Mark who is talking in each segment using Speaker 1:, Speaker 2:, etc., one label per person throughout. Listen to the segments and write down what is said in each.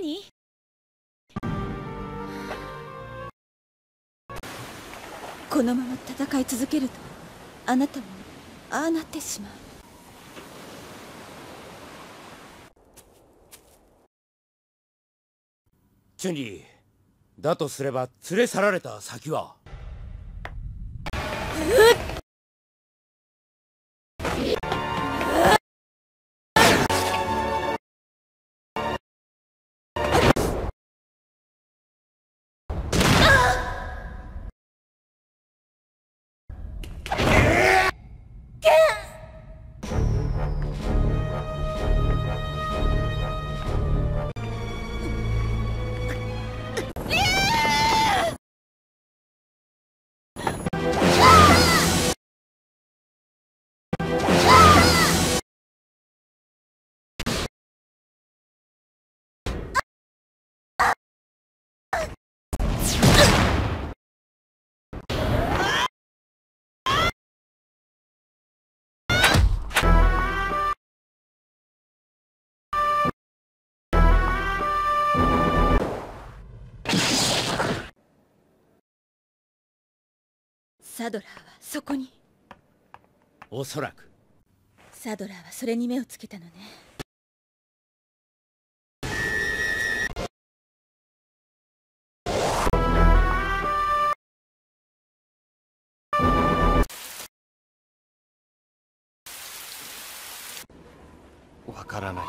Speaker 1: 何？このまま戦い続けるとあなたもああなってしまう。
Speaker 2: チュンリーだとすれば連れ去られた先は？
Speaker 1: サドラーはそこに。
Speaker 2: おそらく。
Speaker 1: サドラーはそれに目をつけたのね。
Speaker 3: わからない。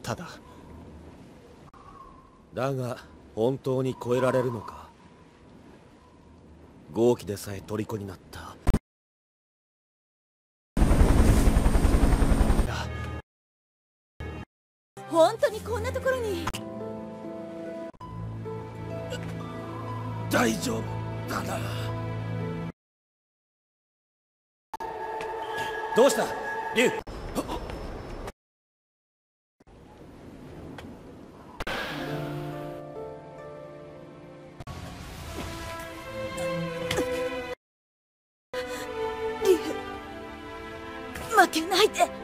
Speaker 3: ただ。
Speaker 2: だが本当に超えられるのか？豪気でさえ虜になった。
Speaker 1: 本当にこんなところに。
Speaker 2: 大丈夫だな。どうした？リ
Speaker 1: わけないで。